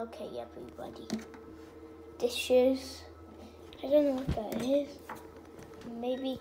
Okay, everybody. Dishes. I don't know what that is. Maybe